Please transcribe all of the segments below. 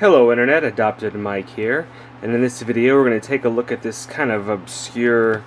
Hello Internet, Adopted Mike here, and in this video we're going to take a look at this kind of obscure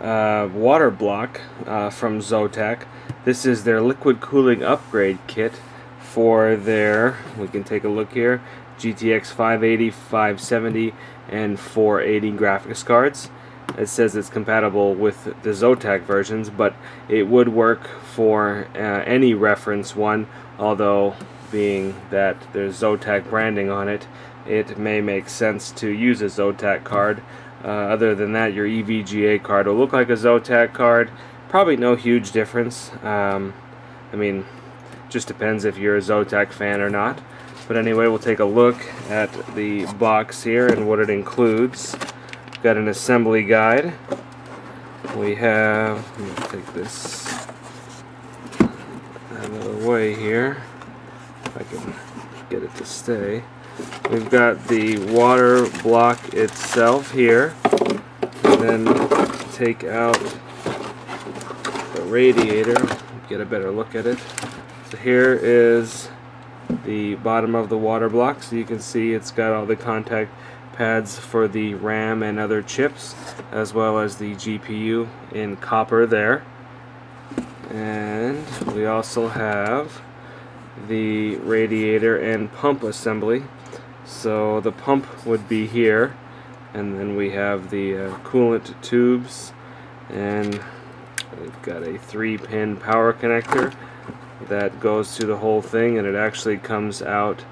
uh, water block uh, from Zotac. This is their liquid cooling upgrade kit for their, we can take a look here, GTX 580, 570, and 480 graphics cards. It says it's compatible with the Zotac versions, but it would work for uh, any reference one, although being that there's Zotac branding on it, it may make sense to use a Zotac card. Uh, other than that, your EVGA card will look like a Zotac card. Probably no huge difference. Um, I mean, just depends if you're a Zotac fan or not. But anyway, we'll take a look at the box here and what it includes. Got an assembly guide. We have, let me take this out of the way here if I can get it to stay. We've got the water block itself here. And then take out the radiator, get a better look at it. So here is the bottom of the water block. So you can see it's got all the contact pads for the RAM and other chips, as well as the GPU in copper there. And we also have the radiator and pump assembly. So the pump would be here, and then we have the uh, coolant tubes, and we've got a three-pin power connector that goes to the whole thing, and it actually comes out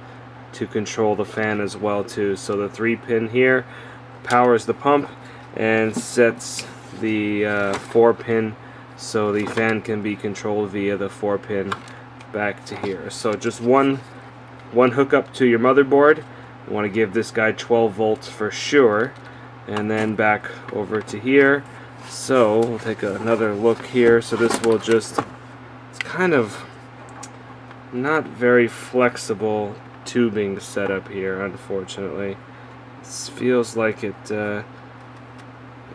to control the fan as well too. So the three-pin here powers the pump and sets the uh, four-pin so the fan can be controlled via the four-pin back to here. So just one one hookup to your motherboard. You want to give this guy 12 volts for sure. And then back over to here. So we'll take another look here. So this will just, it's kind of not very flexible tubing setup here, unfortunately. This feels like it, uh,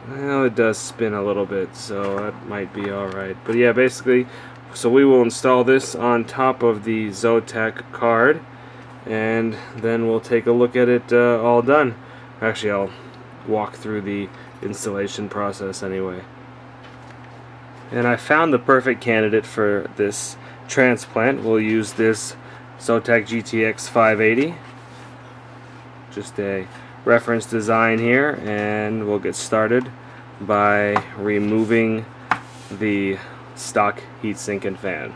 well, it does spin a little bit, so that might be alright. But yeah, basically, so we will install this on top of the Zotac card and then we'll take a look at it uh, all done. Actually, I'll walk through the installation process anyway. And I found the perfect candidate for this transplant. We'll use this Zotac GTX 580. Just a reference design here and we'll get started by removing the stock heatsink and fan.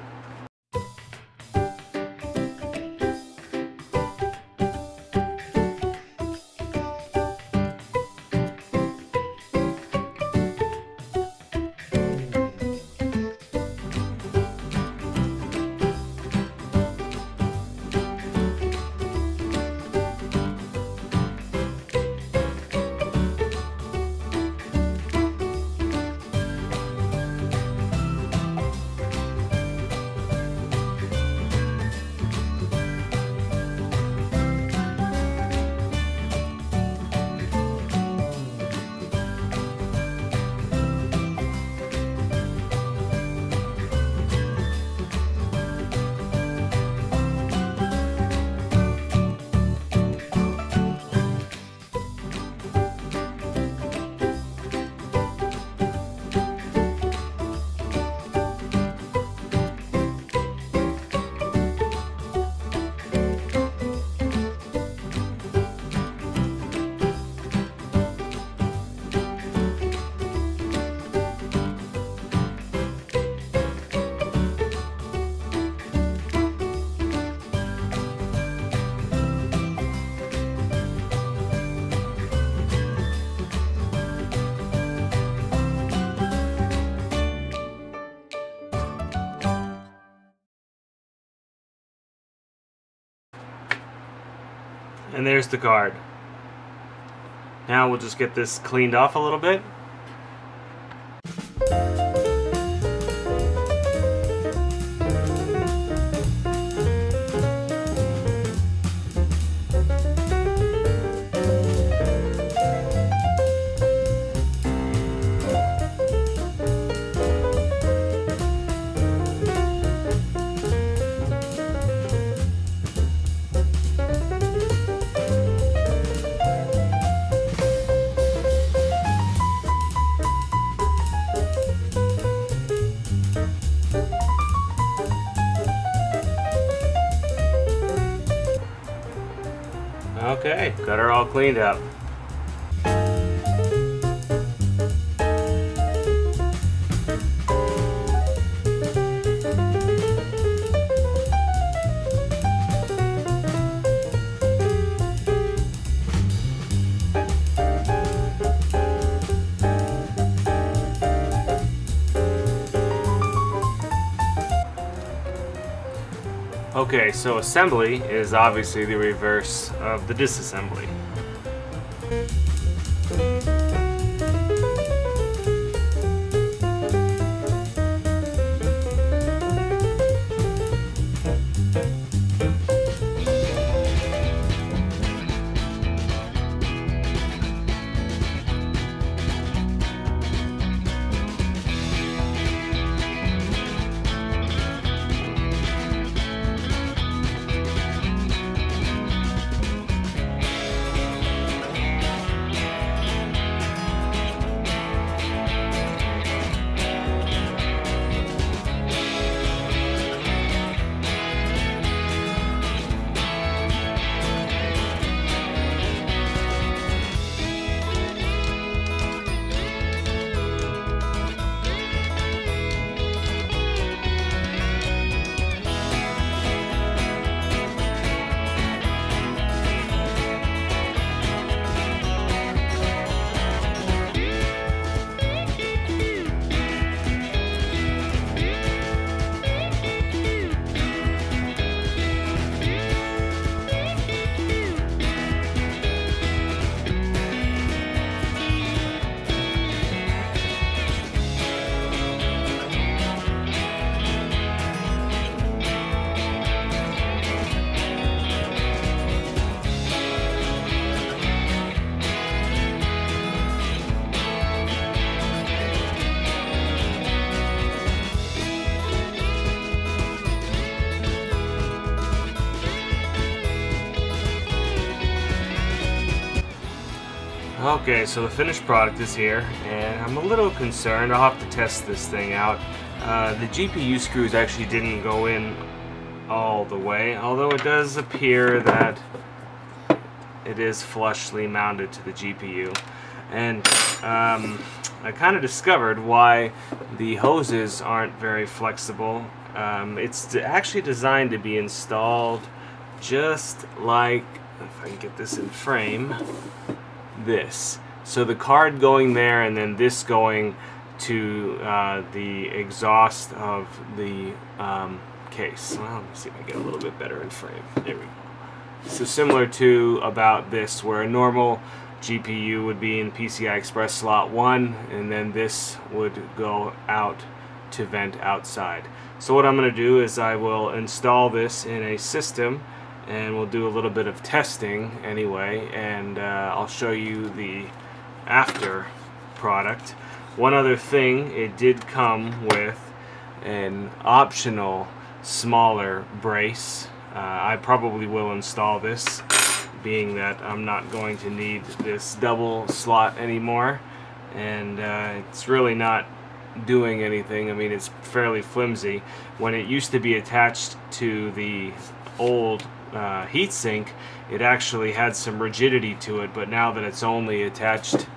And there's the guard. Now we'll just get this cleaned off a little bit. Cleaned up. Okay, so assembly is obviously the reverse of the disassembly. Okay, so the finished product is here, and I'm a little concerned. I'll have to test this thing out. Uh, the GPU screws actually didn't go in all the way, although it does appear that it is flushly mounted to the GPU. And um, I kind of discovered why the hoses aren't very flexible. Um, it's actually designed to be installed just like, if I can get this in frame, this. So the card going there and then this going to uh, the exhaust of the um, case. Well, let me see if I get a little bit better in frame. There we go. So similar to about this, where a normal GPU would be in PCI Express slot 1, and then this would go out to vent outside. So what I'm going to do is I will install this in a system and we'll do a little bit of testing anyway and uh, I'll show you the after product. One other thing it did come with an optional smaller brace. Uh, I probably will install this being that I'm not going to need this double slot anymore. And uh, it's really not doing anything. I mean it's fairly flimsy. When it used to be attached to the old uh, heatsink, it actually had some rigidity to it, but now that it's only attached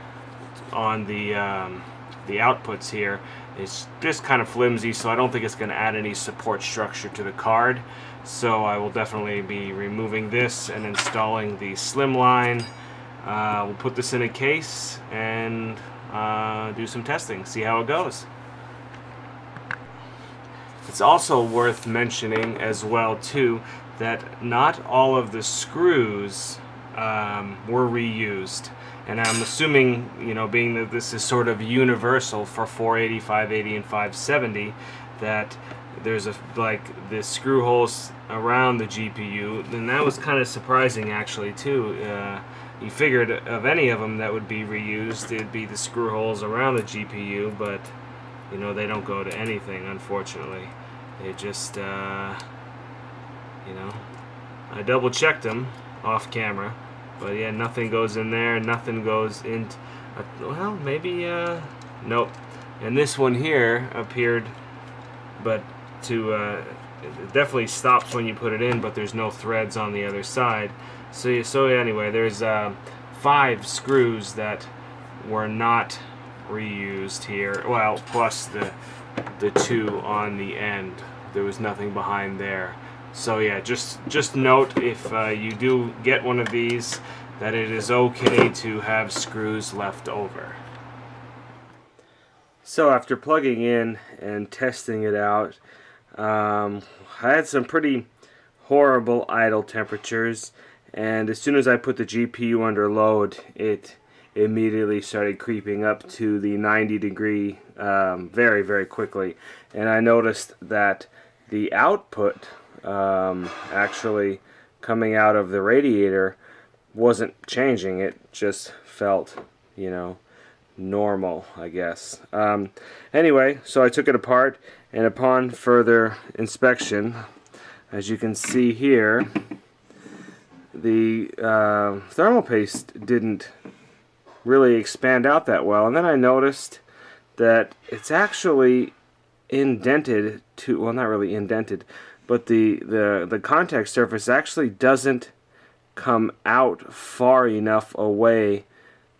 on the um, the outputs here, it's just kind of flimsy, so I don't think it's going to add any support structure to the card. So I will definitely be removing this and installing the slimline. Uh, we'll put this in a case and uh, do some testing, see how it goes. It's also worth mentioning as well too that not all of the screws um, were reused. And I'm assuming, you know, being that this is sort of universal for 480, 580, and 570, that there's a like the screw holes around the GPU. Then that was kind of surprising, actually, too. Uh, you figured of any of them that would be reused, it'd be the screw holes around the GPU, but you know they don't go to anything, unfortunately. They just uh, you know. I double checked them off camera, but yeah, nothing goes in there, nothing goes in, uh, well, maybe, uh, nope. And this one here appeared, but to uh, it definitely stops when you put it in, but there's no threads on the other side. So so anyway, there's uh, five screws that were not reused here. Well, plus the the two on the end. There was nothing behind there. So yeah, just just note if uh, you do get one of these that it is okay to have screws left over. So after plugging in and testing it out, um, I had some pretty horrible idle temperatures and as soon as I put the GPU under load it immediately started creeping up to the 90 degree um, very very quickly and I noticed that the output um, actually coming out of the radiator wasn't changing. It just felt you know normal I guess. Um, anyway so I took it apart and upon further inspection as you can see here the uh, thermal paste didn't really expand out that well. And then I noticed that it's actually indented to well not really indented but the the the contact surface actually doesn't come out far enough away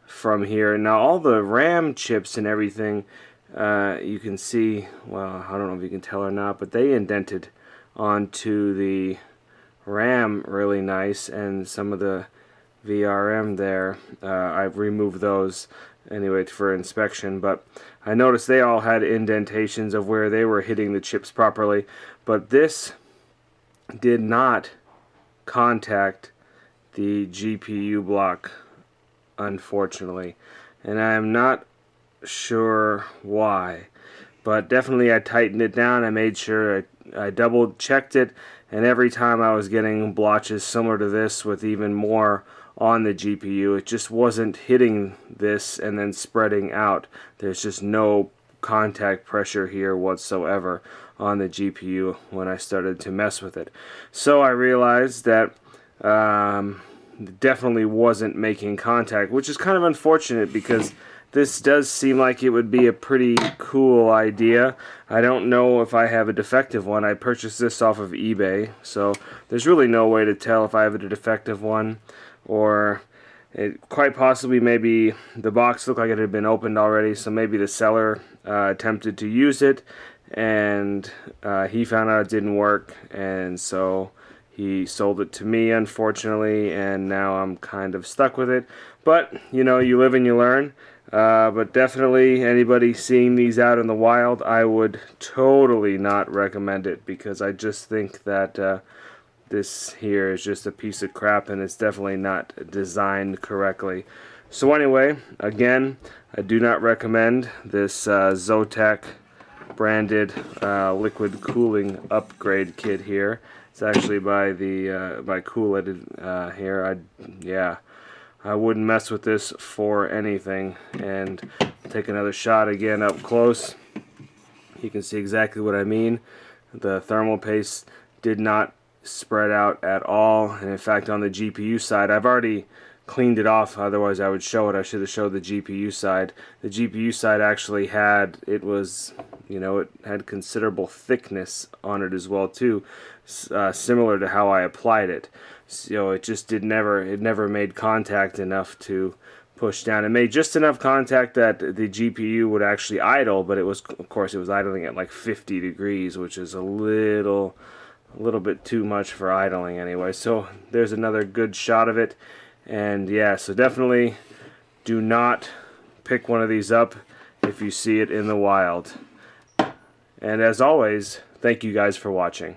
from here. Now all the RAM chips and everything uh, you can see well I don't know if you can tell or not but they indented onto the RAM really nice and some of the VRM there uh, I've removed those anyway for inspection but I noticed they all had indentations of where they were hitting the chips properly but this did not contact the GPU block unfortunately and I am not sure why but definitely I tightened it down I made sure I, I double checked it and every time I was getting blotches similar to this with even more on the GPU. It just wasn't hitting this and then spreading out. There's just no contact pressure here whatsoever on the GPU when I started to mess with it. So I realized that um, definitely wasn't making contact, which is kind of unfortunate because this does seem like it would be a pretty cool idea. I don't know if I have a defective one. I purchased this off of eBay, so there's really no way to tell if I have a defective one or it quite possibly maybe the box looked like it had been opened already so maybe the seller uh, attempted to use it and uh, he found out it didn't work and so he sold it to me unfortunately and now I'm kind of stuck with it. But you know you live and you learn. Uh, but definitely anybody seeing these out in the wild I would totally not recommend it because I just think that uh, this here is just a piece of crap and it's definitely not designed correctly. So anyway, again, I do not recommend this uh, Zotac branded uh, liquid cooling upgrade kit here. It's actually by the uh, by CoolIT uh, here. I yeah, I wouldn't mess with this for anything. And take another shot again up close. You can see exactly what I mean. The thermal paste did not spread out at all. And in fact on the GPU side I've already cleaned it off. Otherwise I would show it I should have showed the GPU side. The GPU side actually had it was you know it had considerable thickness on it as well too uh, similar to how I applied it. So it just did never it never made contact enough to push down. It made just enough contact that the GPU would actually idle but it was of course it was idling at like 50 degrees which is a little a little bit too much for idling anyway. So there's another good shot of it. And yeah, so definitely do not pick one of these up if you see it in the wild. And as always, thank you guys for watching.